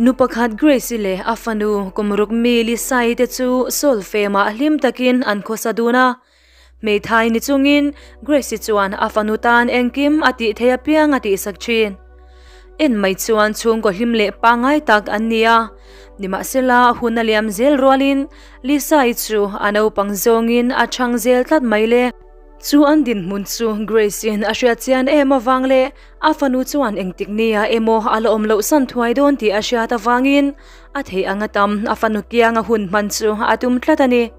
Nupakhat Grace le afanu kumruk mi li sai te chu sol fe ma hlim takin an kho saduna me thai ni chungin Grace chuan afanu tan engkim ati theya piang ati sak chin en mai chuan chung go him le an nia nima sela hunaliam zel rolin li sai chu anau pang zongin zel tat Zu an den Mund zu Gracien aschezien emmer wangle, a fanu zu an engtik nea emo alle omlo Santoidon die aschiter wangin, at he ange Dam a fanu gege hund man zu a dum klatterne.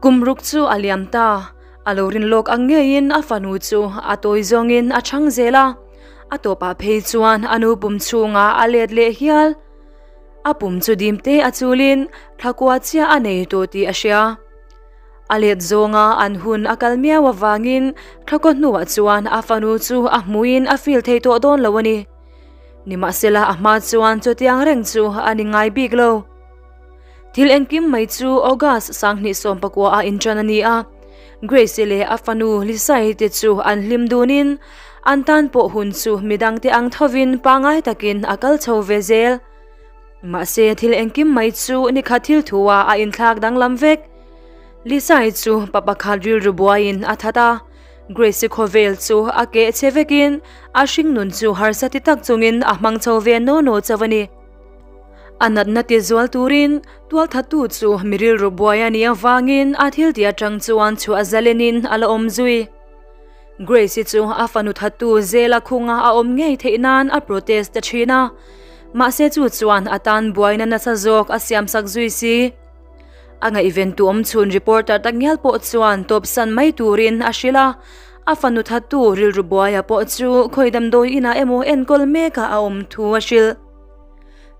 Gumruck zu allam da, Alorin lo angein a fanu zu a doisongin a Changsela, a dopa pe zuan anu bum zunga aet le hial, A bum zu dem te azulin, Kakuatia ane do die aschia. Għaliet zonga għanħun akalmja wavangin, klakotnu għadzuan għafanuzu għahmuin għafil tejtu għadon lawani. Nimaqsila għahmadzu għan tutjang rengzu għani ngaj biglow. Til enkim o gas sang nisom pakwa għa inċananija. Gracie li għafanu li sajtitzu għan limdunin, antan poħunzu midang ti ang tħovin pangaj takin akal tħow Ma se til enkim majtzu nikħatil tuwa għa intlak dang lamvek, lisai chu papa khalril rubuain athata grace khovel chu ake chevekin ashing nun chu harsati tak chungin ahmang chove no no chawani anat nati zual turin twal thatu chu miril rubuaiania wangin athil dia chang chuan chu azalenin ala om zui grace chu afanu thatu zela khunga a om ngei theinan a protest ta china ma se chu chuan atan buaina na sa jok asiam sak zui si Anga eventum tsun reporter tagngyal po tsuan top san may turin asila. Afanut hatu ril po chu koidam doy ina emo enkol meka aom tu asil.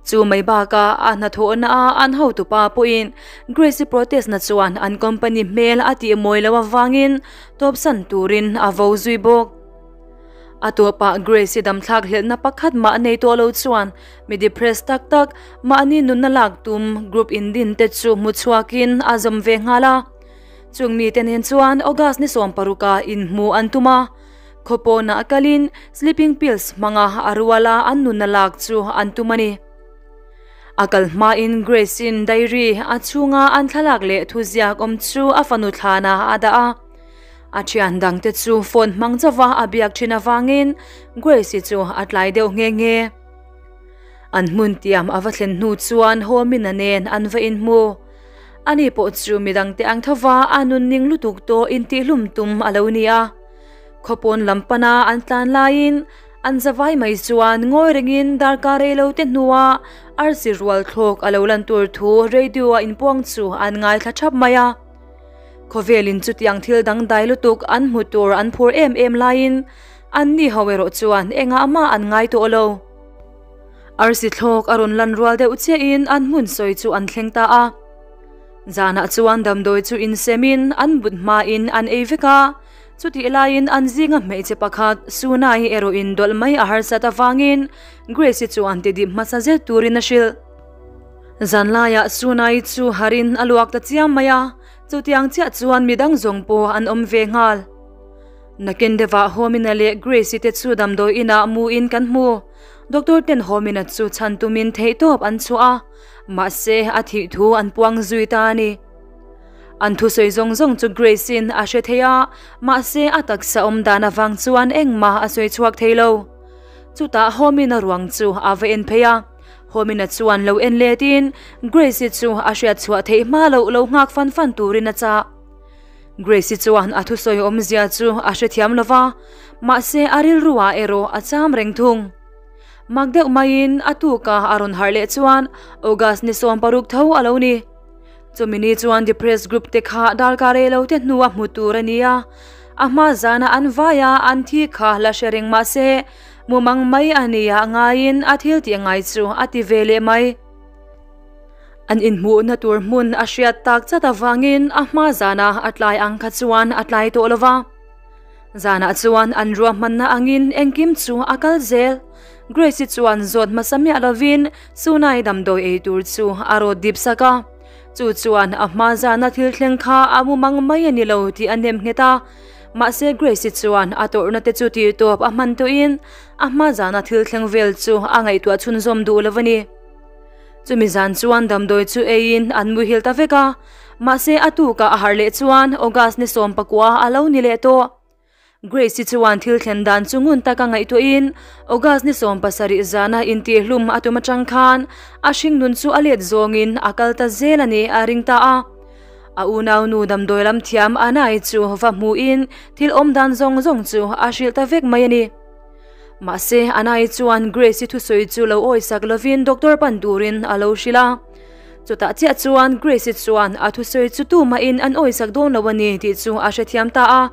Chu may baka an hatho na a an hau tu puin. Gracie protest na chuan an company mail ati emoy lawawangin. Top san turin avaw zuibok. ato pa gre si dam thak hle na pakhat ma nei to lo chuan mi di press tak tak ma ni nun na lak tum group in din te chu mu chuakin azam ve ngala chung mi ten hen chuan august ni som paruka in mu antuma khopo na akalin sleeping pills manga arwala an nun na lak chu antumani akal ma in grace in diary achunga an thalak le thuziak Achi andang te tsu fon mang tsa va abiak china vangin, gwe si tsu at lai deo nge nge. An mun tiam avatlen nu tsuan ho minanen an va in mo. Ani po tsu midang te ang tawa anun ning lutukto in lumtum alaw Kopon lampana an tlan an zavay may tsuan ngoy ringin dar kare lo ten nuwa ar si rual tlok tsu an ngay tachap Kovelin chu thil dang dai lutuk an hmutur an phur em em lain an hawero chuan enga ama an ngai to lo arsi thlok arun lan rual deuh chein an hmun soi chu an thlengta a zana chuan damdoi chu in semin an bun ma in an eveka chuti lain an zinga mei pakhat suna hi ero in dol mai a har sata wangin grace chuan te di masaje turin a shil zanlaya sunai chu harin aluak ta chiam maya chutiang chia chuan midang po an om ve ngal nakin hôm nay le grace tết chu dam đôi ina mu in kan mu doctor ten homina chu chan tumin thei top an chua ma se a thi thu an puang duy ta ni an thu soi zong zong cho grace in a she theya ma se atak sa om dana wang chuan engma a soi chuak lâu, chu ta hôm nay ruang chu ave en pheya Hominet suan law en Gracie Grace itsu għaxiet suat ma law law ngħak fan fanturi nata. Grace atu għan għatu soju omizjatsu għaxiet jamlova, ma se għaril ruwa eru għatsam rengtung. Magdew majin għatuka għarun ħarliet suan u għas nisom paruk tħu għalawni. Zomini suan depressed group tikħa dal-karela u tentnu għahmutu renija, aħma zana għan vaja għantika la xering ma se mumang may aniya ngayin at hilti ngai chu ati vele mai an inmu na turmun mun tak chata wangin ahma hma zana atlai ang kha chuan atlai to lova zana chuan an ruam man na angin engkim chu akal zel Grace chuan zot masami alavin sunai damdoi ei tur chu aro dipsaka chu chuan a hma zana thil thleng kha amumang mai ani ti anem ngeta ma grace chuan a tor na te chu ti top a to in a ma zana thil vel chu angai ngai tua chun zom du lovani chumi zan chuan damdoi chu e in an hil ta veka ma atu ka harle har chuan ogas ni som pakwa alo ni le to Grace chuan thil thlen dan chungun taka ngai to in ogas ni som pasari zana in ti hlum atuma tang khan a nun chu alet zongin akal ta zelani a ringta a Auna unu dam doilam tiam anai tsu vammu in til om dan zong zong tsu ashil ta vek mayani. Masi anai tsu an Gracie tu soi tsu lo oisak lovin doktor Pandurin alo shila. Tsu ta tia tsu an Gracie tsu an atu soi tsu tu ma in an oisak don wani ti tsu ashet yam taa.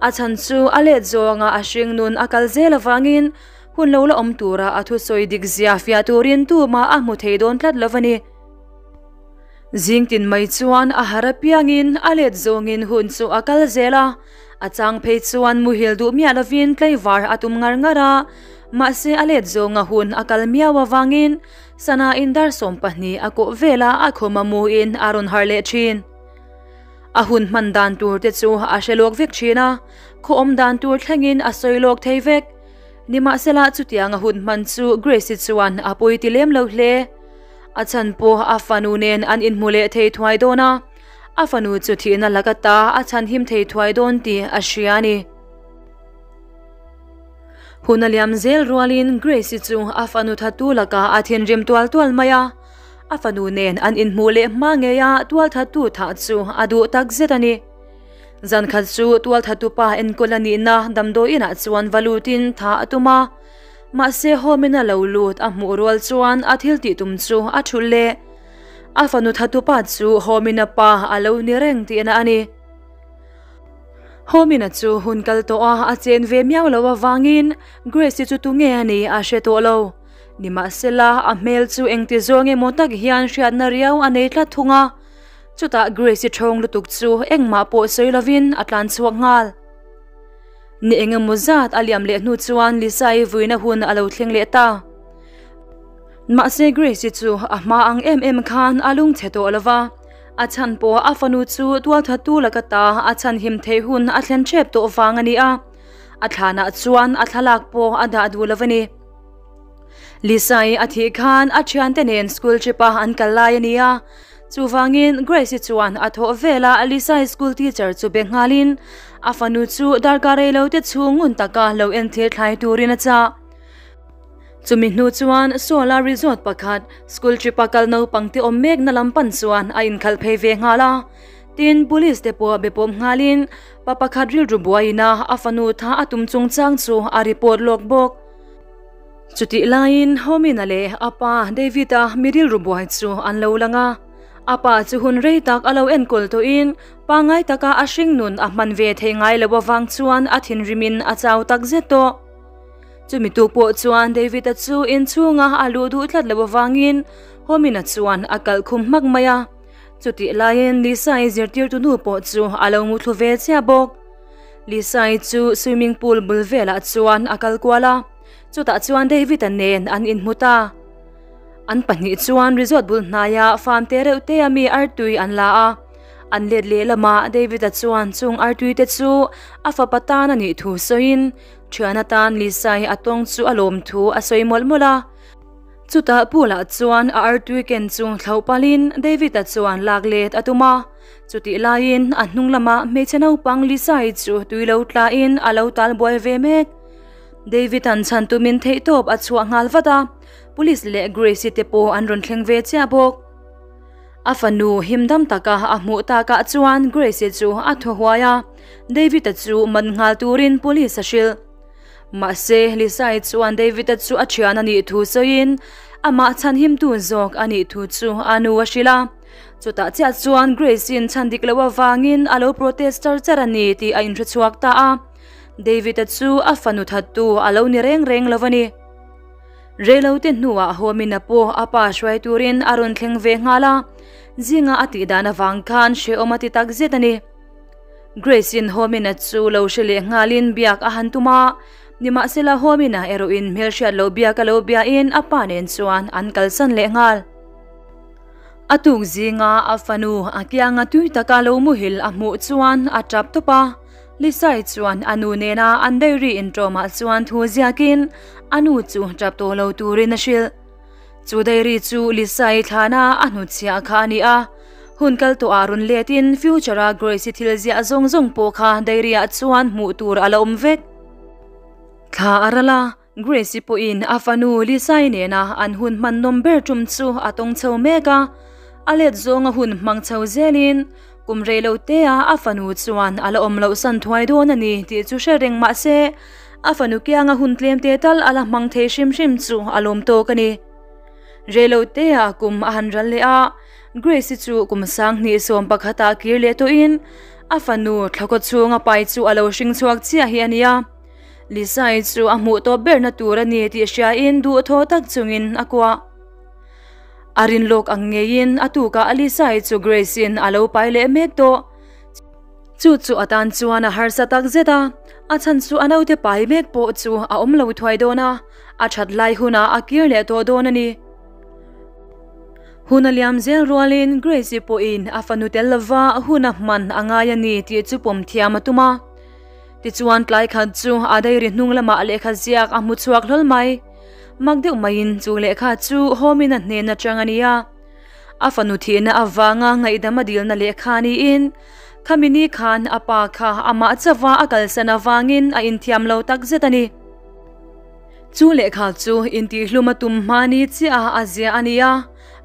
Atan tsu alet zonga ashring nun akal zela vangin hun lo la om tura atu dik digzia fiaturin tu ma ahmut heidon tlad lovani. zingtin mai chuan a harapiangin a let hun chu akal zela achang phei chuan muhil duh mia lovin tlai var atum ngar ngara ma alet a let zonga hun a kal mia sana indar sompahni som a ko vela a khoma mu in aron harle chin a hun man dan tur te chu a shelok vek china kho om dan tur thlengin a soilok theivek nima sela chutianga hun man chu grace chuan a poitilem lo hle Atsan po afanunen an inmule tejt twaidona. Afanu tsuti na lagata atsan him te twaidon ti ashiani. Huna liam zel rualin Grace tsu afanu tatulaka atin rim tual tual maya. Afanunen an inmule mangeya tual tatu tatsu adu tagzetani. Zan katsu tual tatupa en kolani na damdo ina tsuan valutin ta atuma. ma se ho min a laulut a mual zuan a tilti tumzu a chule. A fanut hatu patzu ho min a pa a lau ni reng ti ina ani. Ho min a zu hun kalto a a zien ve miau lau a vangin, gresi zu tunge ani a se to lau. Ni ma se la a mel zu eng ti zonge motak hian si ad na riau a neit la tunga. Zuta gresi chong lutuk zu eng ma po sa ilavin at lan suak ngal. Niqing inga muzat għal jam li għetnu tsuan li sajvu jina hun għalaw li għetta. Maqse Grace jitsu aħma ah, għang em em kan għalung teto għalava. Għatan po għafanu tsu dwar tattu la katta għatan him tejhun għatlen ċebtu għafangani għa. Għatlana għatsuan għatlalak po għada għadwu lavani. Li saj għatħi kan għatċan tenen skulċipa għan kallajani għa. chuwangin Grace chuan a vela Alisa school teacher chu bengalin afanu chu darkare lo te chungun taka lo en the thlai turin acha chumi hnu chuan solar resort pakhat school tripakal no pangte ommek na lampan chuan a in khal phei ve ngala tin police te po be pom ngalin papa khadril rubuaina afanu tha atum chung chang chu a report log bok chuti lain homin ale apa davida miril rubuai chu anlo langa apa chu hun rei tak alo en kul to in pa ngai taka a hring nun a man ve the ngai lebo wang chuan a thin rimin a chau tak ze to chumi tu po chuan david a chu in chu nga alu du thlat lebo wangin homin a chuan a kal khum mak maya chuti lain lisa i zir tir tu nu po chu alo mu thu ve chya bok lisa i chu swimming pool bul vela chuan a kal kwala chuta chuan david an nen an in muta ta An pahnih chuan rizot bul hnaya farm tere reuh te ami artui an laa. An lir lama David Atsuan chuan chung artui tetsu chu a fa patan ani thu soin. Chuan atan lisai atong tsu alom tu a mol mula. Chuta pula chuan a artui ken chung thlopalin David at chuan laklet atuma. Chuti ilayin an nung lama me chenau pang lisai chu tuilo tlain alo tal bol David an chantumin theitop a chuang pulis le Gracie tepo anron thlengve chia bok afanu himdam taka ahmu taka chuan Gracie tsu athuwaya David chu man ngal turin pulis ashil ma se lisai chuan David chu achian ani thu sojin, ama chan him tu zok ani thu chu anu ashila chuta chia atsuan Gracie in chandik lawa wangin alo protester charani ti a in chuak David chu afanu thattu alo ni reng lovani. Rejlaw nuwa ahu minna po apaxwa turin arun tling ngala, zinga ati na vankan xe o matitag zetani. Graysin ho minna tsu law xili ngalin biak ahantuma, nima sila ho minna eruin milxia law biak law biain apanin suan ankalsan le ngal. Atug zinga afanu akya nga tuy taka law muhil amu tsuan atrap tupa li sajt suan anu nena andajri introma suan tħużjakin anu tsu ġabtu l-awturi naxil. Tsu dajri tsu li sajt ħana anu tsja kħania. Hun kaltu arun letin futura Gracie tilzja zong zong poka dajri suan mutur għal umvek. Ka arala, Gracie po in afanu li sajnena anhun man nomber tumtsu atong tsaw mega, għalet zong hun mang tsaw zelin, Kumrejlo tea għafanu tsuan għal santu għajdona ni t tsu xerring maqse, għafanu liem t-tal għala għal t-eċim ximtsu għala om tokani. Rejlo teja kum għa, għresi t-su kum sang ni isom bakhata kirli in, għafanu tlakot tsu ngapajtsu għal oxing tsu għaktsija hianija. Li sajtsu għamu to bernatura nihti in du tħotak tsungin akwa. arin lok angeyin atuka ali sai chu grace in alo paile mekto chu chu atan chuana harsa tak zeta achan chu anote pai mek po chu a omlo thwai dona achat lai huna akir le to donani hunaliam zel rolin grace po in afanu telwa huna man angaya ni ti chu pom thiam atuma ti chuan tlai khan chu adai ri hnung lama lekha ziak amu chuak lol mai magdeuh main chung lekha chu homin a hnen na tang ania a fanu thina awanga ngai dama dil na lekha ni in khamini khan apa kha ama chawa akal sana wangin a in thiam lo tak zetani chu lekha chu in ti mani chi a azia ania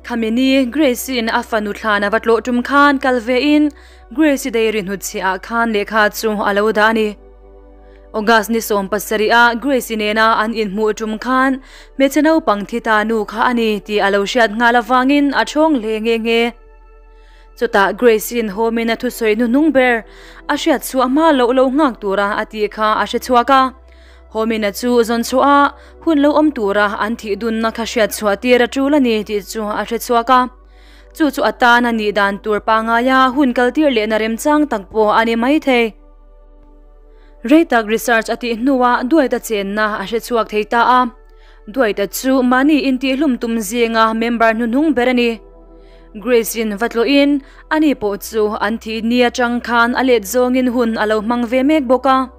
khamini grace in afanu thlana watlo tum khan kalve in grace deirin hut chi a khan lekha chu alo dani Ogas ni som pasaria Grace inena an inmu tum khan mechano pangthita nu kha ani ti aloshat siat nga lawangin achong le nge chuta Grace in homin athu soi nu nung ber a chu ama lo lo ngak tura ati kha ashe chuaka homin a chu zon chua hun lo om tura an thi dun na kha shat chua ti ra chu la ti chu a chuaka chu chu atan ani dan tur pa ya hun kal le na rem chang takpo ani mai the Reitak research ati nuwa duay ta chen na asya chuak thei ta a. Duay ta chu mani inti hlum tum zinga member nunung berani. Grace in ani po chu anti nia chang khan alet zongin hun alo mangve mek boka.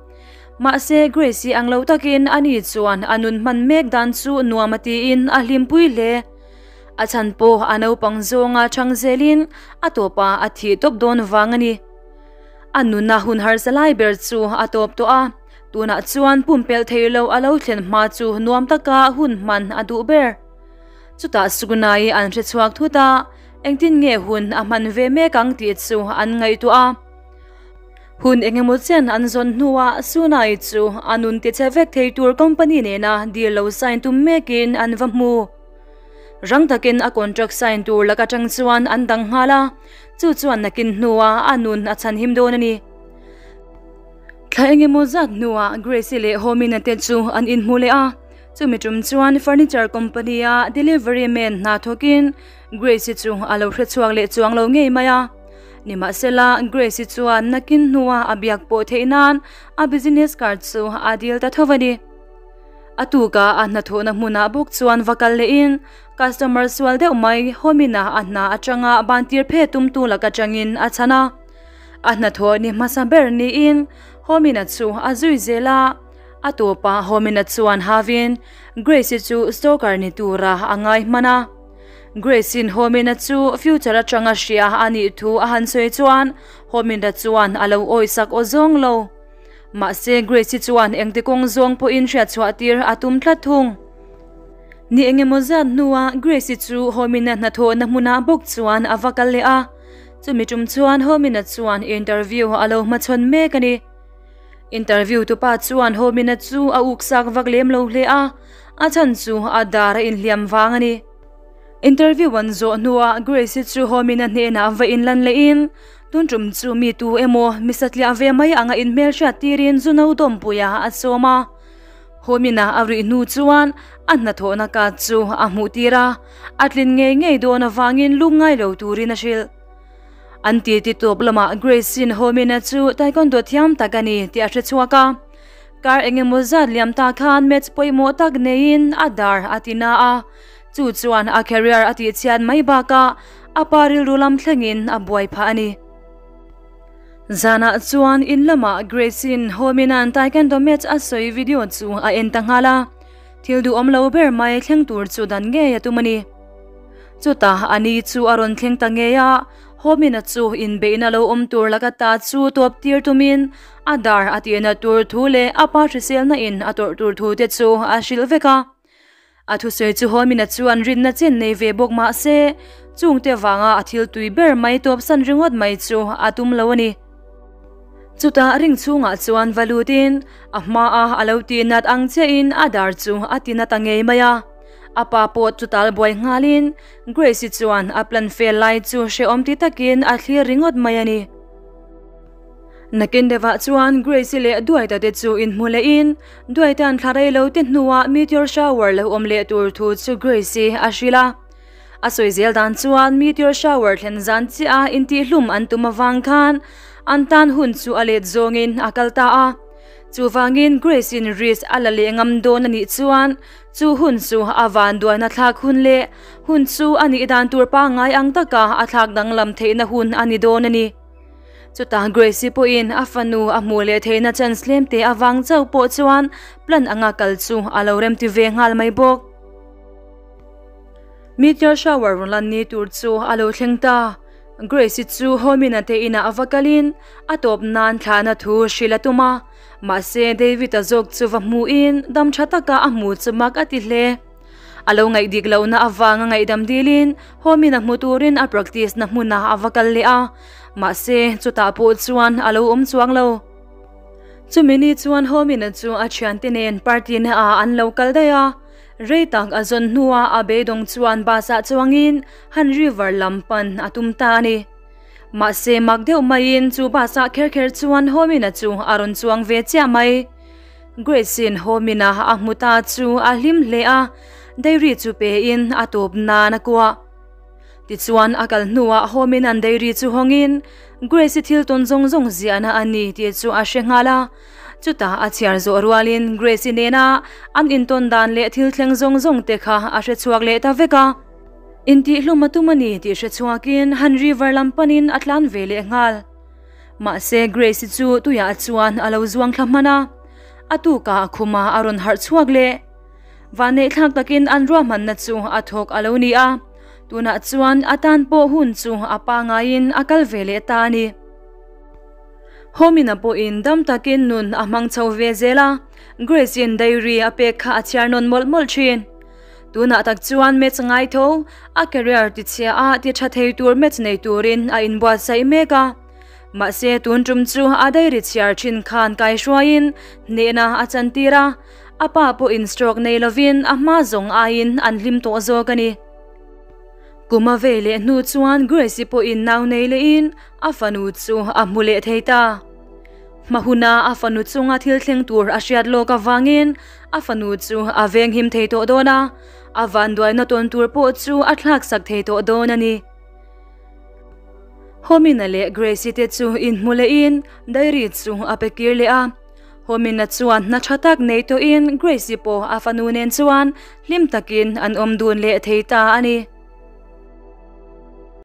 Maase Grace ang lo takin ani chuan anun man mek dan chu nuamati in ahlimpui le. Achan po anaw pangzonga changzelin atopa athi top don wangani. Annu naħu nħarsa lajbertsu għatobtu għa. Tuna tsuan pumpel tejlow għalaw tlin maħtsu nuam taka hun man għadu ber. Tsuta s-sugunaji għan ritsuak tuta, engtin ngehun għaman ve mekang tietsu għan ngajtu għa. Hun ingemutsen għan zon nuwa sunajtsu għanun tietsefek tejtur kompanjinina dilaw sajntum mekin għan vammu rang takin a contract sign tur laka chang chuan an dang hala nakin nua anun at san him don ani zat nua gracie le homin a an in hmu a chumi trum furniture company a delivery men na tokin, gracie Tsu alo hre chuang le chuang lo ngei mai nima sela gracie chuan nakin nuwa abiak po theinan a business card chu adil tatovani. thawani atuka a hna thona hmuna buk vakal liin, Customers swaldew mai homina atna achanga bantir phetum tulak achangin achana. Atna thoni masaberni in homina tsu azuizela atopa homina tsu an havin Grace tsu stalker ni tura angai mana. Grace in homina tsu future achanga shia ani tu ahan soi homina tsuan alo oisak ozong lo. Ma se Grace tsuan engtikong zong po in shia chuatir atum tlathung. Ni enge mozan nua Gracie zu homina na to na muna bok zuan a vakal le a. Zu mi jum zuan homina zuan interview ho alo ma zon megani. Interview tu pa zuan homina zu a uksak vak lem lo le a. A tan zu a dara in liam vangani. Interview wan zo nua Gracie zu homina ne na va in lan le in. Tun jum zu mi tu emo misat li a ve mai anga in mel shatirin zu na udom puya at soma. Ma. homina awri nu chuan anna thona ka chu a mu tira atlin nge nge do na lo turin ashil anti ti top lama grace in homina chu taekwondo ta' gani ti athre chuaka kar enge muzad liam ta khan match poimo ta' nein adar atina a chu chuan a career ati chian mai baka aparil rulam tlingin a buai ani Zana chuan in lama Gracin hominan tai kan do match a soi video chu a en tanghala thil du om lo ber mai thleng tur chu dan nge ya tumani chuta ani chu aron thleng ta nge ya homina chu in beina lo om tur laka ta chu top tier tumin adar atiena tur thule apa thrisel na in ator tur thu te chu a silveka athu se chu homina chu an rin na chen nei ve bok ma se chungte wanga athil tui ber mai top san ringot mai chu atum lo ani zu da ring zung ah, a zu an valudin a ma a alo di nat ang ze in a dar zu a di nat ang ei maya a pa po zu tal boi ngalin grace zu an a plan fe lai zu she om ti takin a hli ringot maya ni na kinde wa zu an grace le duai ta de zu in mule in duai ta an tharai lo tin nuwa meteor shower le om le tur thu zu grace a shila a soi zel dan chuan meteor shower thlen zan chi a in ti hlum an tuma wang khan antan hun chu alet zongin akalta a chuwangin grace in risk alale ngamdo na ni chuan chu hun chu awan duai na thlak hun le hun chu ani dan tur pa ngai ang taka a thlak dang lam theina hun ani don ani chu ta grace po in afanu a mu le theina te awang chau po plan anga kal chu alorem ti ve ngal bok meteor shower lan ni tur chu alo thlengta Grace chu homina te ina avakalin atop nan thana thu shilatuma mase David azok chuwa muin dam thataka amu chumak atihle alo ngai diglo awanga ngai dam dilin homina muturin a practice na muna avakal le a mase chuta po chuan alo um chuang lo chumini chuan homina chu a chian tinen party na a an lo daya reitang azon nuwa abedong chuan basa chuangin han river lampan atumta ni. Mase magdeo mayin chu basa kherkher chuan homina chu aron chuang ve chia mai. Gracein homina ahmuta chu ahlim lea dairy chu pein atop na nakwa. Ti chuan akal nuwa homin an dairy chu hongin Grace Hilton zong zong ziana ani ti chu a Zuta għazzjar zor għalin Gracie Nena għan inton dan li għtil tleng zong zong teka għaxet li ta' veka. Inti l-lumma tumanieti xet suagin għan river lampanin għatlan veli ngħal. Maqse Gracie zu tuja jaqtzuan għalaw zuan klammana. Atuka kuma għarun ħart suagle. Vane tlantakin għan ruħman natsu għatok għalaw nija. Tuna għatzuan għatan po hunzu għapangajin għakalveli tani. Homin apo in dam takin nun amang chau ve zela. Grace in diary ape kha achiar non mol mol chin. Tuna tak chuan met ngai tho a career ti chia a ti tha thei tur met nei turin a in bua sai mega. Ma se tun tum chu a diary chiar chin khan kai shwain ne na a chantira apa po in stroke nei lovin a ma zong a in an lim to zo kani. Kuma vele nu chuan Grace po in nau nei le in a fanu chu a mule theita. Mahuna afanu tsunga tiltling tur asiat lo kavangin, afanu aveng him theito dona, avan duay na ton tur po tsu atlak sak theito dona ni. Hominale Gracie tetsu in mulein, dairit su a. Homina tsuan na chatak neito in Gracie po afanunen tsuan, limtakin an omdun le theita ani.